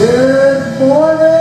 Good morning!